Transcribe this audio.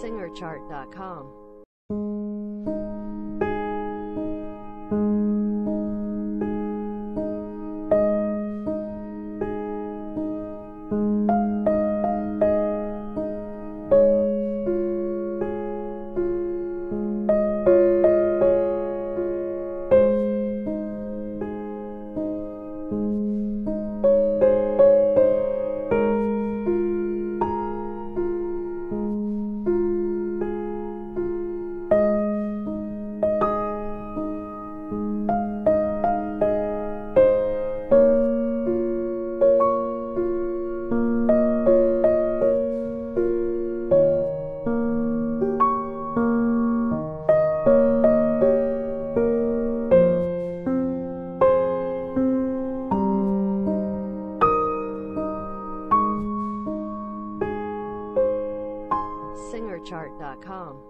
singerchart.com. SingerChart.com